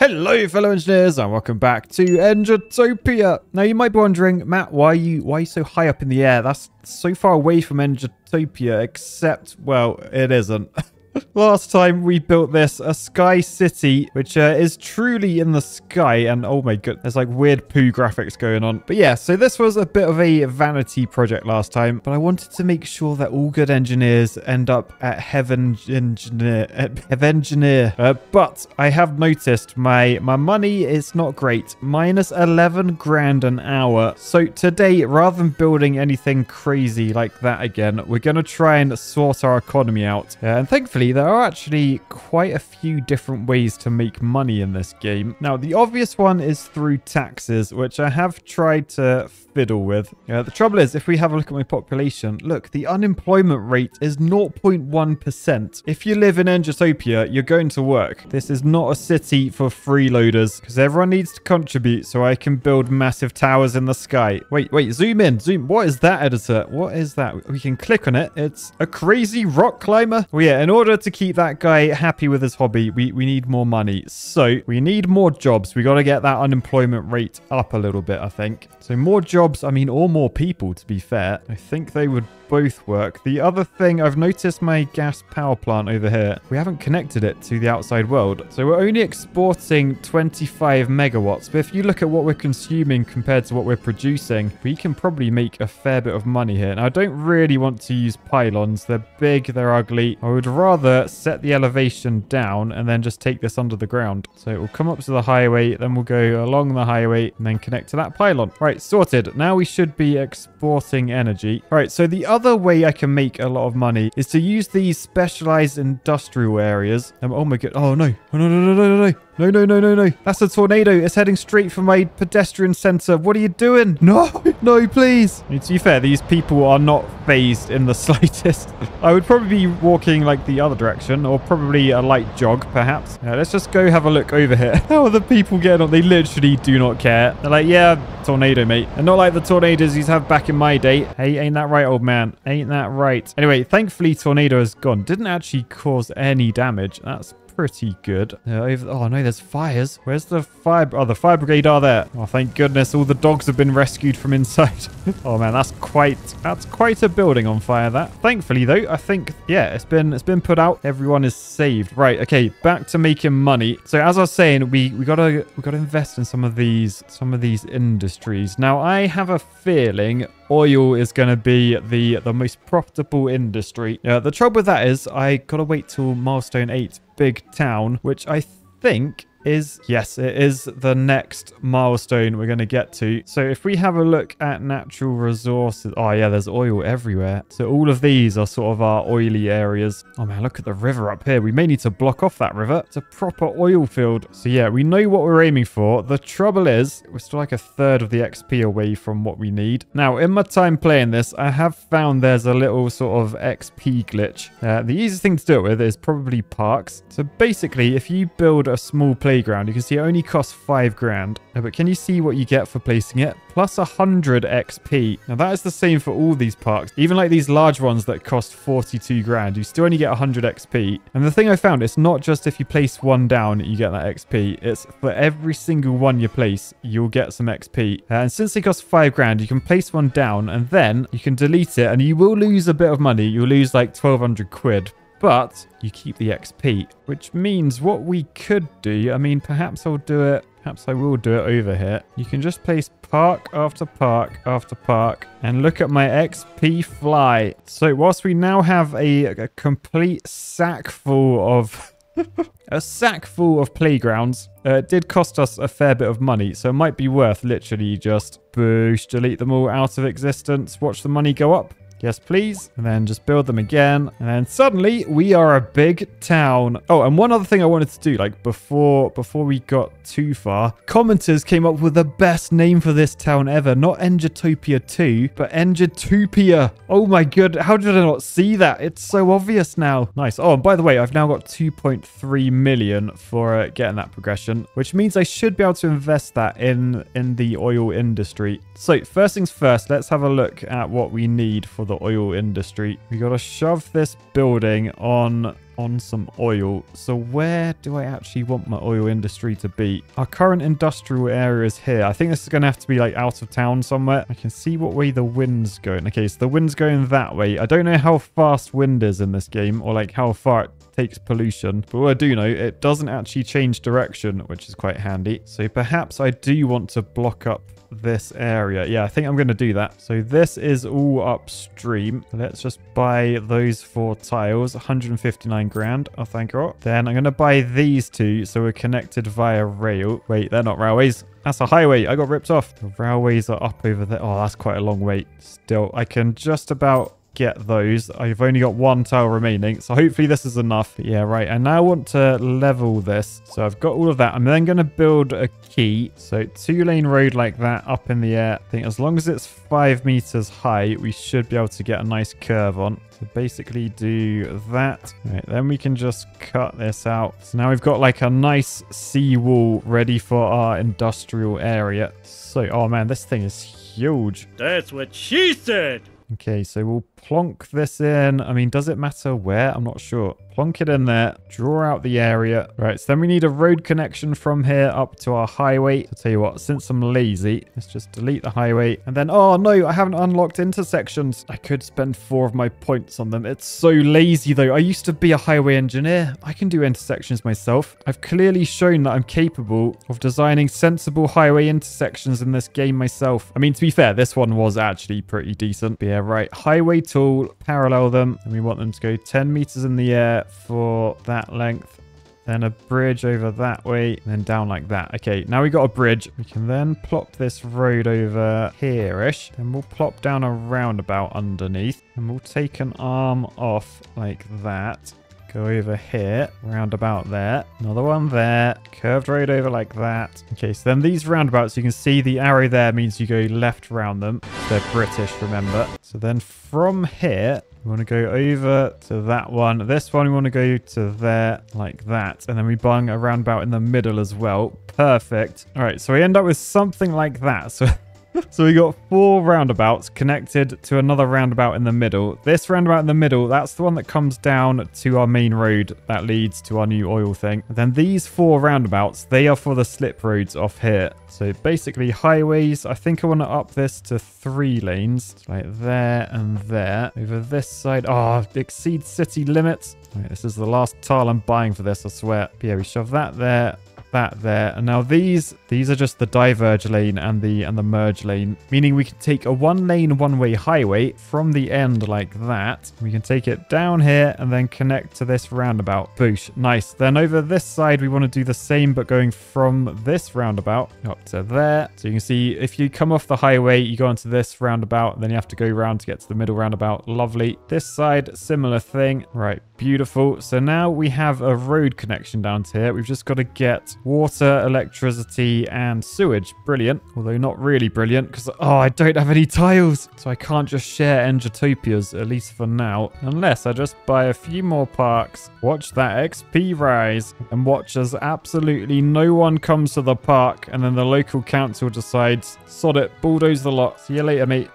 Hello, fellow engineers, and welcome back to Engitopia. Now, you might be wondering, Matt, why are you why are you so high up in the air? That's so far away from Engitopia, except, well, it isn't. Last time we built this, a sky city, which uh, is truly in the sky. And oh my god, there's like weird poo graphics going on. But yeah, so this was a bit of a vanity project last time. But I wanted to make sure that all good engineers end up at heaven engineer. Heaven engineer. Uh, but I have noticed my, my money is not great. Minus 11 grand an hour. So today, rather than building anything crazy like that again, we're going to try and sort our economy out. Uh, and thankfully, there are actually quite a few different ways to make money in this game. Now, the obvious one is through taxes, which I have tried to fiddle with. Uh, the trouble is, if we have a look at my population, look, the unemployment rate is 0.1%. If you live in Engitopia, you're going to work. This is not a city for freeloaders, because everyone needs to contribute so I can build massive towers in the sky. Wait, wait, zoom in, zoom. What is that, editor? What is that? We can click on it. It's a crazy rock climber. Well, yeah, in order to keep that guy happy with his hobby, we, we need more money. So we need more jobs. We got to get that unemployment rate up a little bit, I think. So more jobs, I mean, or more people, to be fair. I think they would both work. The other thing, I've noticed my gas power plant over here. We haven't connected it to the outside world. So we're only exporting 25 megawatts. But if you look at what we're consuming compared to what we're producing, we can probably make a fair bit of money here. Now, I don't really want to use pylons. They're big, they're ugly. I would rather set the elevation down and then just take this under the ground. So it will come up to the highway, then we'll go along the highway and then connect to that pylon. Right, sorted. Now we should be exporting energy. Right, so the other other way I can make a lot of money is to use these specialized industrial areas. Um, oh my god. Oh no. Oh, no, no, no, no, no, no. No, no, no, no. That's a tornado. It's heading straight for my pedestrian center. What are you doing? No, no, please. I mean, to be fair, these people are not fazed in the slightest. I would probably be walking like the other direction or probably a light jog, perhaps. Yeah, let's just go have a look over here. How are the people getting on? They literally do not care. They're like, yeah, tornado, mate. And not like the tornadoes you have back in my day. Hey, ain't that right, old man? Ain't that right? Anyway, thankfully, tornado has gone. Didn't actually cause any damage. That's pretty good. Uh, oh no, there's fires. Where's the fire? Oh, the fire brigade are there. Oh, thank goodness, all the dogs have been rescued from inside. oh man, that's quite that's quite a building on fire. That. Thankfully though, I think yeah, it's been it's been put out. Everyone is saved. Right. Okay, back to making money. So as I was saying, we we gotta we gotta invest in some of these some of these industries. Now I have a feeling oil is going to be the the most profitable industry. Yeah, the trouble with that is I got to wait till milestone 8 big town, which I think is, yes, it is the next milestone we're going to get to. So if we have a look at natural resources, oh yeah, there's oil everywhere. So all of these are sort of our oily areas. Oh man, look at the river up here. We may need to block off that river. It's a proper oil field. So yeah, we know what we're aiming for. The trouble is, we're still like a third of the XP away from what we need. Now, in my time playing this, I have found there's a little sort of XP glitch. Uh, the easiest thing to do it with is probably parks. So basically, if you build a small place playground. You can see it only costs five grand. Uh, but can you see what you get for placing it? Plus 100 XP. Now that is the same for all these parks. Even like these large ones that cost 42 grand, you still only get 100 XP. And the thing I found, it's not just if you place one down, you get that XP. It's for every single one you place, you'll get some XP. Uh, and since they cost five grand, you can place one down and then you can delete it and you will lose a bit of money. You'll lose like 1200 quid but you keep the XP, which means what we could do, I mean, perhaps I'll do it, perhaps I will do it over here. You can just place park after park after park and look at my XP fly. So whilst we now have a, a complete sack full of... a sack full of playgrounds. Uh, it did cost us a fair bit of money, so it might be worth literally just boosh, delete them all out of existence, watch the money go up. Yes, please. And then just build them again. And then suddenly we are a big town. Oh, and one other thing I wanted to do, like before before we got too far, commenters came up with the best name for this town ever. Not Engitopia 2, but Engertopia. Oh my god, how did I not see that? It's so obvious now. Nice. Oh, and by the way, I've now got 2.3 million for uh, getting that progression, which means I should be able to invest that in, in the oil industry. So first things first, let's have a look at what we need for the oil industry. We got to shove this building on on some oil. So where do I actually want my oil industry to be? Our current industrial area is here. I think this is going to have to be like out of town somewhere. I can see what way the wind's going. Okay, so the wind's going that way. I don't know how fast wind is in this game or like how far it takes pollution. But what I do know, it doesn't actually change direction, which is quite handy. So perhaps I do want to block up this area. Yeah, I think I'm going to do that. So this is all upstream. Let's just buy those four tiles. 159 grand. Oh, thank God. Then I'm going to buy these two so we're connected via rail. Wait, they're not railways. That's a highway. I got ripped off. The railways are up over there. Oh, that's quite a long wait. Still, I can just about get those. I've only got one tile remaining, so hopefully this is enough. Yeah, right. I now want to level this. So I've got all of that. I'm then going to build a quay. So two lane road like that up in the air. I think as long as it's five meters high, we should be able to get a nice curve on. So basically do that. Right, then we can just cut this out. So now we've got like a nice seawall ready for our industrial area. So, oh man, this thing is huge. That's what she said. Okay, so we'll plonk this in. I mean, does it matter where? I'm not sure. Plonk it in there. Draw out the area. Right, so then we need a road connection from here up to our highway. I'll tell you what, since I'm lazy, let's just delete the highway. And then, oh no, I haven't unlocked intersections. I could spend four of my points on them. It's so lazy though. I used to be a highway engineer. I can do intersections myself. I've clearly shown that I'm capable of designing sensible highway intersections in this game myself. I mean, to be fair, this one was actually pretty decent. But yeah, right. Highway tool, parallel them. And we want them to go 10 meters in the air for that length. Then a bridge over that way, and then down like that. Okay, now we got a bridge. We can then plop this road over here-ish. And we'll plop down a roundabout underneath. And we'll take an arm off like that. Go over here, roundabout there. Another one there. Curved road over like that. Okay, so then these roundabouts, you can see the arrow there means you go left round them. They're British, remember. So then from here, we want to go over to that one. This one, we want to go to there like that. And then we bung a roundabout in the middle as well. Perfect. All right, so we end up with something like that. So so we got four roundabouts connected to another roundabout in the middle. This roundabout in the middle, that's the one that comes down to our main road that leads to our new oil thing. And then these four roundabouts, they are for the slip roads off here. So basically highways, I think I want to up this to three lanes. Like there and there. Over this side, oh, exceed city limits. Right, this is the last tile I'm buying for this, I swear. But yeah, we shove that there that there. And now these these are just the diverge lane and the and the merge lane, meaning we can take a one lane one way highway from the end like that. We can take it down here and then connect to this roundabout. Boosh, nice. Then over this side we want to do the same but going from this roundabout up to there. So you can see if you come off the highway, you go onto this roundabout, then you have to go around to get to the middle roundabout. Lovely. This side, similar thing. Right, beautiful. So now we have a road connection down to here. We've just got to get water, electricity, and sewage. Brilliant. Although not really brilliant because, oh, I don't have any tiles. So I can't just share Engitopias, at least for now. Unless I just buy a few more parks, watch that XP rise, and watch as absolutely no one comes to the park, and then the local council decides, sod it, bulldoze the lot. See you later, mate.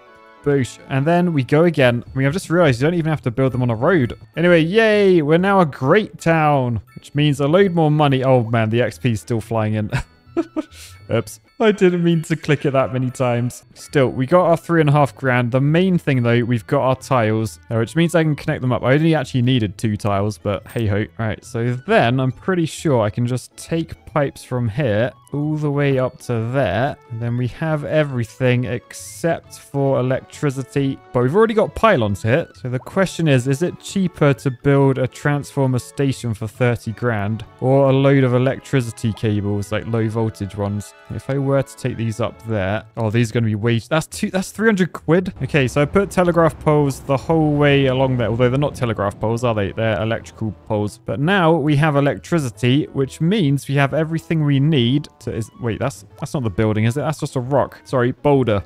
Boosh. And then we go again. I mean, I've just realized you don't even have to build them on a road. Anyway, yay! We're now a great town, which means a load more money. Oh, man, the XP is still flying in. Oops. I didn't mean to click it that many times. Still, we got our three and a half grand. The main thing, though, we've got our tiles, uh, which means I can connect them up. I only actually needed two tiles, but hey-ho. Right, so then I'm pretty sure I can just take pipes from here all the way up to there. Then we have everything except for electricity. But we've already got pylons here. So the question is, is it cheaper to build a transformer station for 30 grand or a load of electricity cables, like low voltage ones? If I were to take these up there, oh, these are going to be way... That's two. That's 300 quid. Okay, so I put telegraph poles the whole way along there, although they're not telegraph poles, are they? They're electrical poles. But now we have electricity, which means we have everything we need to... Is, wait, that's that's not the building, is it? That's just a rock. Sorry, boulder.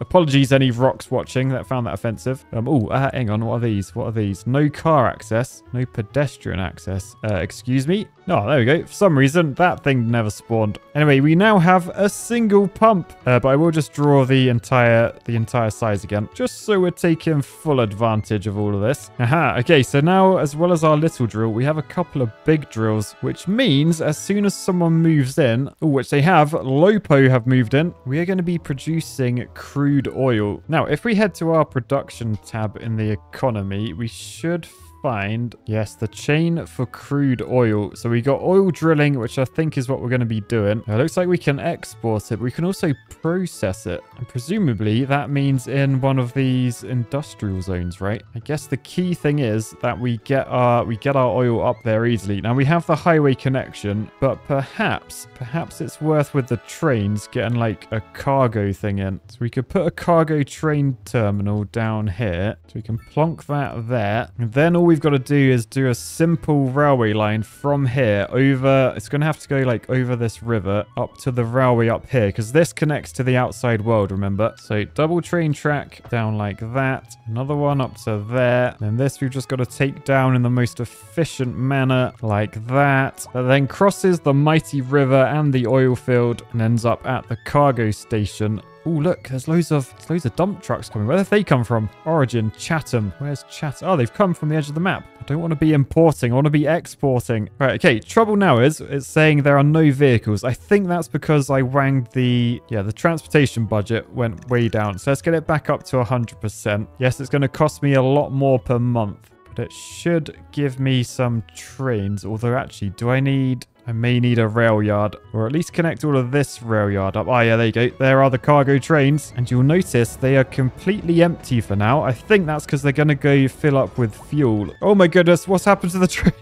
Apologies, any rocks watching that found that offensive. Um, oh, uh, hang on. What are these? What are these? No car access. No pedestrian access. Uh, excuse me? Oh, there we go. For some reason, that thing never spawned. Anyway, we now have a single pump. Uh, but I will just draw the entire the entire size again, just so we're taking full advantage of all of this. Aha. Okay, so now, as well as our little drill, we have a couple of big drills, which means as soon as someone moves in, which they have, Lopo have moved in, we are going to be producing crude oil. Now, if we head to our production tab in the economy, we should find, yes, the chain for crude oil. So we got oil drilling, which I think is what we're going to be doing. It looks like we can export it, we can also process it. And presumably that means in one of these industrial zones, right? I guess the key thing is that we get our we get our oil up there easily. Now we have the highway connection, but perhaps, perhaps it's worth with the trains getting like a cargo thing in. So we could put a cargo train terminal down here. So we can plonk that there. And then all we we've got to do is do a simple railway line from here over. It's going to have to go like over this river up to the railway up here because this connects to the outside world, remember? So double train track down like that. Another one up to there. And this we've just got to take down in the most efficient manner like that. That then crosses the mighty river and the oil field and ends up at the cargo station Oh, look, there's loads of there's loads of dump trucks coming. Where have they come from? Origin, Chatham. Where's Chatham? Oh, they've come from the edge of the map. I don't want to be importing. I want to be exporting. Right, okay. Trouble now is it's saying there are no vehicles. I think that's because I wanged the, yeah, the transportation budget went way down. So let's get it back up to 100%. Yes, it's going to cost me a lot more per month. It should give me some trains. Although, actually, do I need... I may need a rail yard, or at least connect all of this rail yard up. Oh, yeah, there you go. There are the cargo trains. And you'll notice they are completely empty for now. I think that's because they're going to go fill up with fuel. Oh, my goodness. What's happened to the train?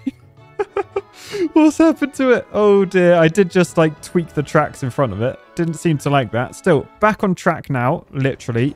What's happened to it? Oh dear, I did just like tweak the tracks in front of it. Didn't seem to like that. Still, back on track now, literally.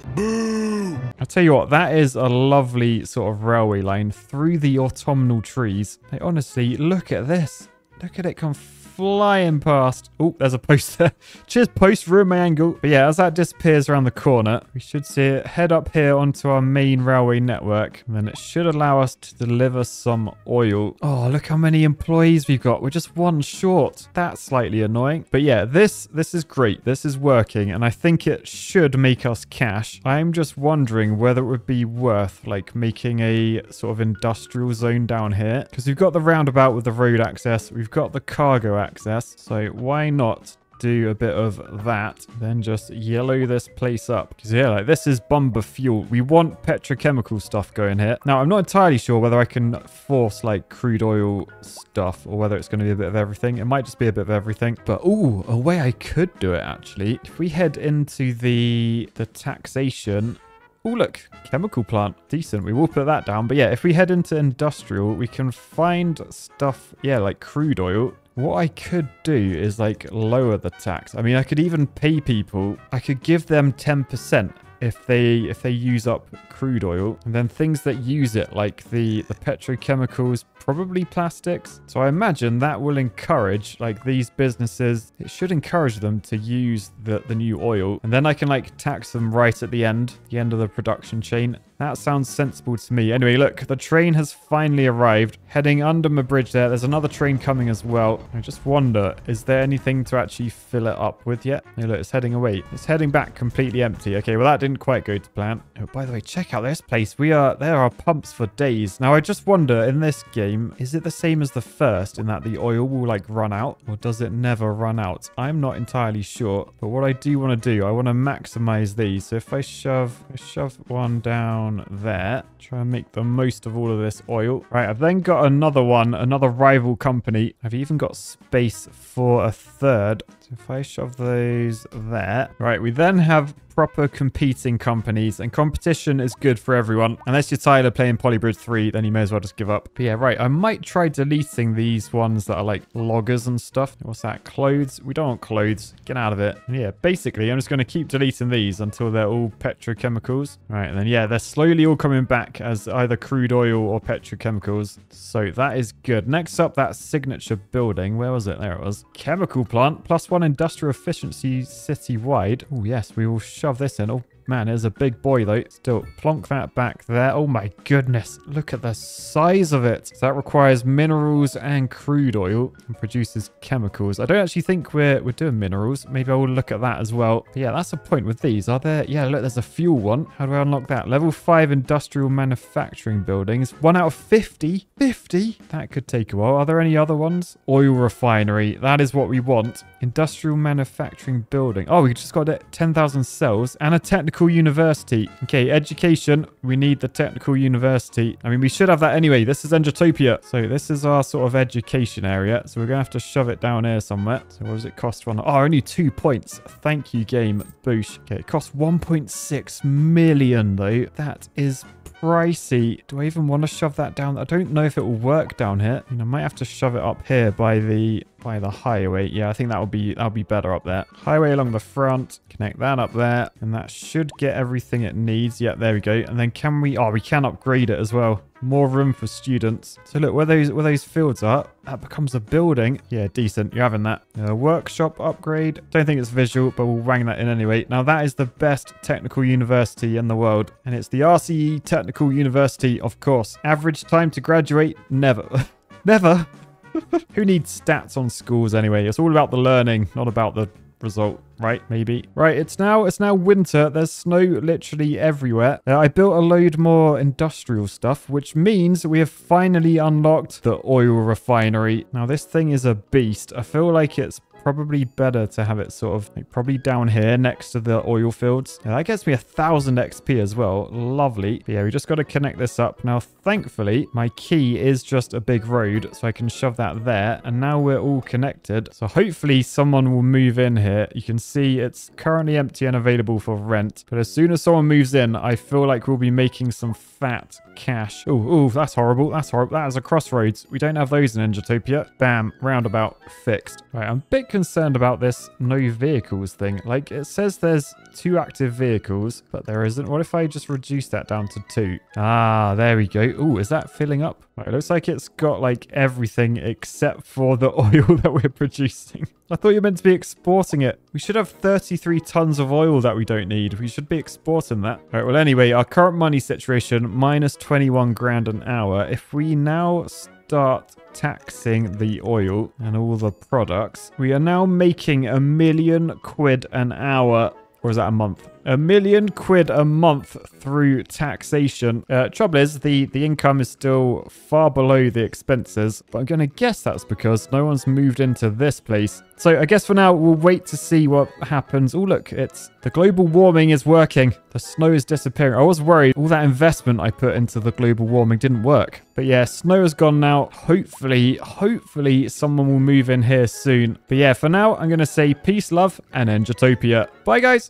I'll tell you what, that is a lovely sort of railway line through the autumnal trees. Hey, honestly, look at this. Look at it come flying past. Oh, there's a post there. Cheers, post. Ruin my angle. But yeah, as that disappears around the corner, we should see it head up here onto our main railway network. And then it should allow us to deliver some oil. Oh, look how many employees we've got. We're just one short. That's slightly annoying. But yeah, this, this is great. This is working. And I think it should make us cash. I'm just wondering whether it would be worth like making a sort of industrial zone down here. Because we've got the roundabout with the road access. We've got the cargo access access. So why not do a bit of that, then just yellow this place up. Because yeah, like this is bomber fuel. We want petrochemical stuff going here. Now, I'm not entirely sure whether I can force like crude oil stuff or whether it's going to be a bit of everything. It might just be a bit of everything. But oh, a way I could do it actually. If we head into the the taxation, Oh, look, chemical plant. Decent. We will put that down. But yeah, if we head into industrial, we can find stuff, yeah, like crude oil. What I could do is like lower the tax. I mean, I could even pay people. I could give them 10% if they if they use up crude oil and then things that use it like the the petrochemicals probably plastics so i imagine that will encourage like these businesses it should encourage them to use the the new oil and then i can like tax them right at the end the end of the production chain that sounds sensible to me. Anyway, look, the train has finally arrived. Heading under my bridge there. There's another train coming as well. I just wonder, is there anything to actually fill it up with yet? No, look, it's heading away. It's heading back completely empty. Okay, well, that didn't quite go to plan. Oh, by the way, check out this place. We are There are pumps for days. Now, I just wonder, in this game, is it the same as the first in that the oil will, like, run out? Or does it never run out? I'm not entirely sure. But what I do want to do, I want to maximize these. So if I shove, I shove one down down there. Try and make the most of all of this oil. Right, I've then got another one, another rival company. I've even got space for a third. So if I shove those there. Right, we then have proper competing companies, and competition is good for everyone. Unless you're tired of playing Poly Bridge 3, then you may as well just give up. But yeah, right, I might try deleting these ones that are like loggers and stuff. What's that? Clothes? We don't want clothes. Get out of it. Yeah, basically, I'm just going to keep deleting these until they're all petrochemicals. Right, and then yeah, they're slowly all coming back as either crude oil or petrochemicals. So that is good. Next up, that signature building. Where was it? There it was. Chemical plant, plus one industrial efficiency citywide. Oh yes, we will show shove this in. Oh, man, it is a big boy though. Still, plonk that back there. Oh my goodness, look at the size of it. So that requires minerals and crude oil and produces chemicals. I don't actually think we're, we're doing minerals. Maybe I will look at that as well. But yeah, that's a point with these. Are there? Yeah, look, there's a fuel one. How do I unlock that? Level 5 industrial manufacturing buildings. One out of 50? 50? That could take a while. Are there any other ones? Oil refinery. That is what we want. Industrial manufacturing building. Oh, we just got 10,000 cells and a technical university. Okay, education. We need the technical university. I mean, we should have that anyway. This is Engitopia. So this is our sort of education area. So we're going to have to shove it down here somewhere. So what does it cost? One? Oh, only two points. Thank you, game. Boosh. Okay, it costs 1.6 million though. That is pricey. Do I even want to shove that down? I don't know if it will work down here. I, mean, I might have to shove it up here by the by the highway. Yeah, I think that will be that'll be better up there. Highway along the front. Connect that up there. And that should get everything it needs. Yeah, there we go. And then can we... Oh, we can upgrade it as well. More room for students. So look, where those where those fields are, that becomes a building. Yeah, decent. You're having that. Workshop upgrade. Don't think it's visual, but we'll wang that in anyway. Now, that is the best technical university in the world. And it's the RCE Technical University, of course. Average time to graduate? Never. Never. Who needs stats on schools anyway? It's all about the learning, not about the result, right? Maybe. Right, it's now it's now winter. There's snow literally everywhere. Uh, I built a load more industrial stuff, which means we have finally unlocked the oil refinery. Now, this thing is a beast. I feel like it's probably better to have it sort of like probably down here next to the oil fields. That gets me a thousand XP as well. Lovely. But yeah, we just got to connect this up. Now, thankfully, my quay is just a big road, so I can shove that there. And now we're all connected. So hopefully someone will move in here. You can see it's currently empty and available for rent. But as soon as someone moves in, I feel like we'll be making some fat cash. Oh, oh, that's horrible. That's horrible. That is a crossroads. We don't have those in Engitopia. Bam, roundabout fixed. Right, I'm a bit concerned about this no vehicles thing. Like, it says there's two active vehicles, but there isn't. What if I just reduce that down to two? Ah, there we go. Oh, is that filling up? Right, it looks like it's got like everything except for the oil that we're producing. I thought you meant to be exporting it. We should have 33 tons of oil that we don't need. We should be exporting that. All right, well, anyway, our current money situation, minus 21 grand an hour. If we now start taxing the oil and all the products, we are now making a million quid an hour. Or is that a month? A million quid a month through taxation. Uh, trouble is, the, the income is still far below the expenses, but I'm going to guess that's because no one's moved into this place. So I guess for now, we'll wait to see what happens. Oh, look, it's the global warming is working. The snow is disappearing. I was worried all that investment I put into the global warming didn't work. But yeah, snow is gone now. Hopefully, hopefully someone will move in here soon. But yeah, for now, I'm going to say peace, love, and Engitopia. Bye, guys.